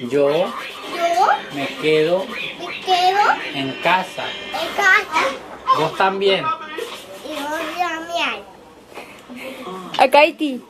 Yo, yo me quedo, me quedo en casa. En casa. Vos también. Y vos también. A Katie.